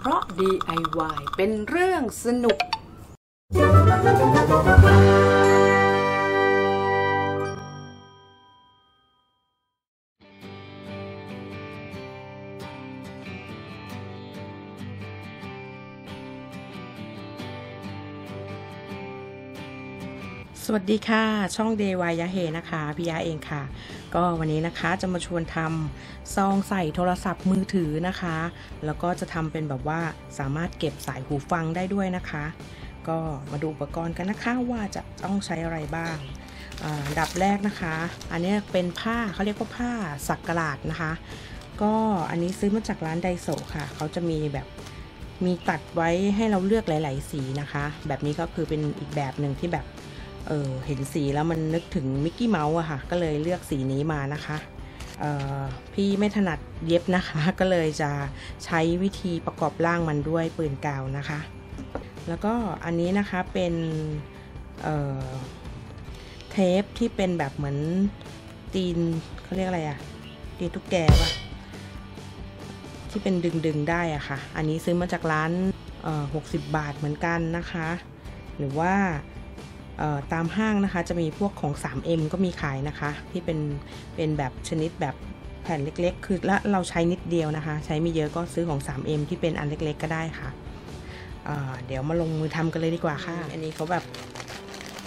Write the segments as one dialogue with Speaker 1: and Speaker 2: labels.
Speaker 1: เพราะ DIY เป็นเรื่องสนุก
Speaker 2: สวัสดีค่ะ ช่องเดวายาเฮนะคะพี่ยาเองค่ะ ก็วันนี้นะคะจะมาชวนทำซองใส่โทรศัพท์มือถือนะคะ แล้วก็จะทำเป็นแบบว่าสามารถเก็บสายหูฟังได้ด้วยนะคะ ก็มาดูอุปกรณ์กันนะคะว่าจะต้องใช้อะไรบ้างดับแรกนะคะ อันนี้เป็นผ้าเขาเรียกว่าผ้าสักกลาดนะคะ ก็อันนี้ซื้อมาจากร้านไดโซค่ะ เขาจะมีแบบมีตัดไว้ให้เราเลือกหลาย ๆ สีนะคะ แบบนี้ก็คือเป็นอีกแบบหนึ่งที่แบบ เออเห็นสีแล้วมันนึกถึงมิกกี้เมาส์อะค่ะ ก็เลยเลือกสีนี้มานะคะออพี่ไม่ถนัดเย็บนะคะ ก็เลยจะใช้วิธีประกอบร่างมันด้วยปืนกาวนะคะ แล้วก็อันนี้นะคะเป็นเเทปที่เป็นแบบเหมือนตีนเขาเรียกอะไรอะตีนตุ๊กแกปะที่เป็นดึงดึงได้อะค่ะ อันนี้ซื้อมาจากร้านเอ่อ60บาทเหมือนกันนะคะ หรือว่า ตามห้างนะคะจะมีพวกของ 3M ก็มีขายนะคะ ที่เป็นเป็นแบบชนิดแบบแผ่นเล็กๆ คือละเราใช้นิดเดียวนะคะ ใช้ไม่เยอะก็ซื้อของ 3M ที่เป็นอันเล็กๆ ก็ได้ค่ะเเดี๋ยวมาลงมือทำกันเลยดีกว่าค่ะ อันนี้เขาแบบ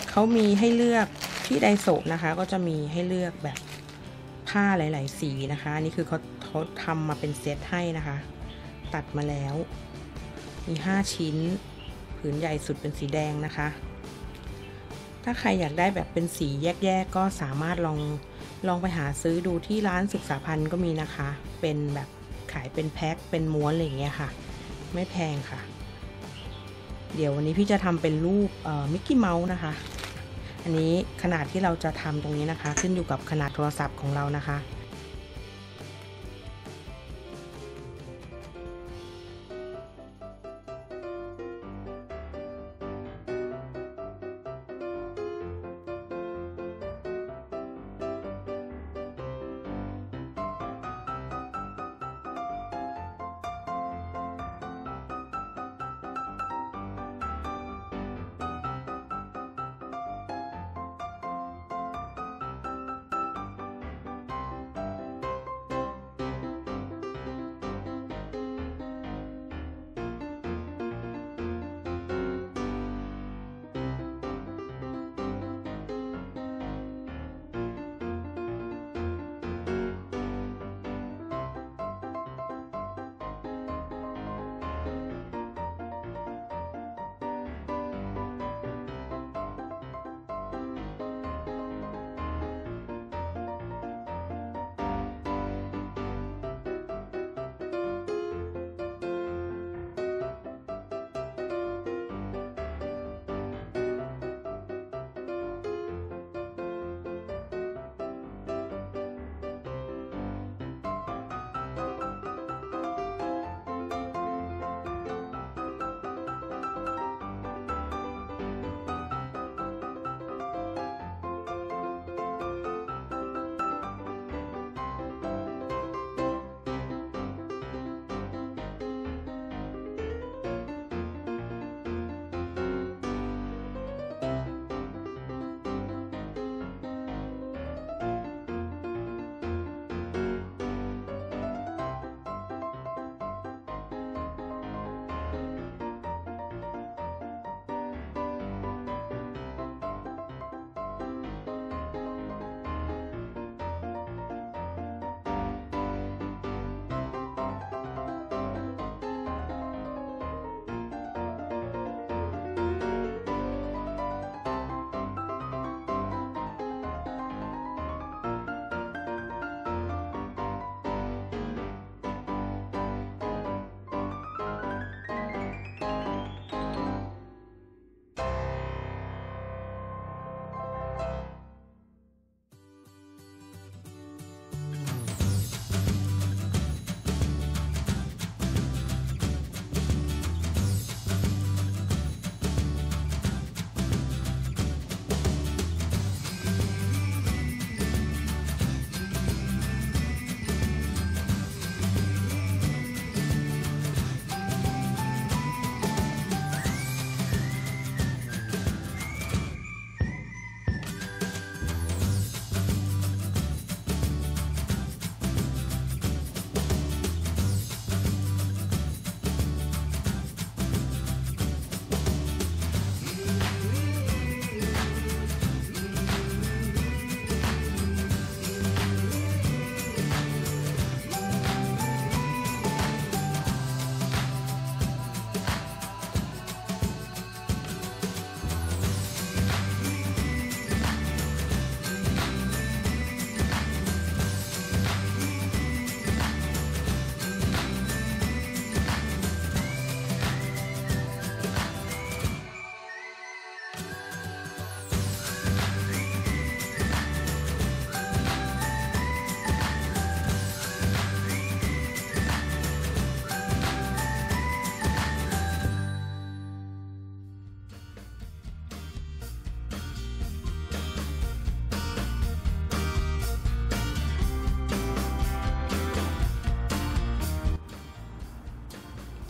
Speaker 2: เขามีให้เลือกที่ไดโซนะคะ ก็จะมีให้เลือกแบบผ้าหลาย ๆ สีนะคะนนี่คือเขาเขาทำมาเป็นเซตให้นะคะ ตัดมาแล้ว มี 5 ชิ้น ผืนใหญ่สุดเป็นสีแดงนะคะ ถ้าใครอยากได้แบบเป็นสีแยกๆ ก็สามารถลองลองไปหาซื้อดูที่ร้านศึกษาพันธ์ก็มีนะคะ เป็นแบบขายเป็นแพ็คเป็นม้วนอะไรอย่างเงี้ยค่ะ ไม่แพงค่ะ เดี๋ยววันนี้พี่จะทำเป็นรูปมิกกี้เมาส์นะคะ อันนี้ขนาดที่เราจะทำตรงนี้นะคะ ขึ้นอยู่กับขนาดโทรศัพท์ของเรานะคะ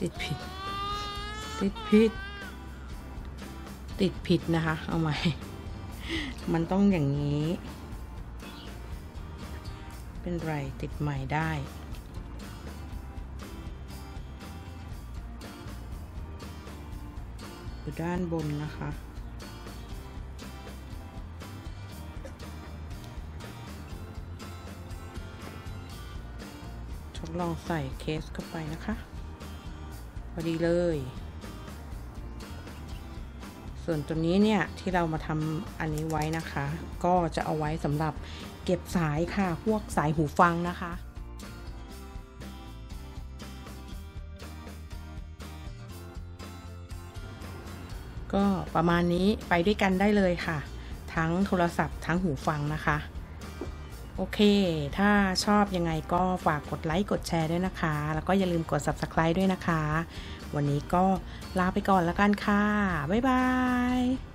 Speaker 2: ติดผิด ติดผิด ติดผิดนะคะ เอาใหม่ มันต้องอย่างนี้ เป็นไรติดใหม่ได้ อยู่ด้านบนนะคะทดลองใส่เคสเข้าไปนะคะ พอดีเลย ส่วนตัวนี้เนี่ยที่เรามาทำอันนี้ไว้นะคะ ก็จะเอาไว้สำหรับเก็บสายค่ะ พวกสายหูฟังนะคะก็ประมาณนี้ไปด้วยกันได้เลยค่ะ ทั้งโทรศัพท์ทั้งหูฟังนะคะ โอเค ถ้าชอบยังไงก็ฝากกดไลค์กดแชร์ด้วยนะคะ แล้วก็อย่าลืมกด subscribe ด้วยนะคะ วันนี้ก็ลาไปก่อนแล้วกันค่ะ บ๊ายบาย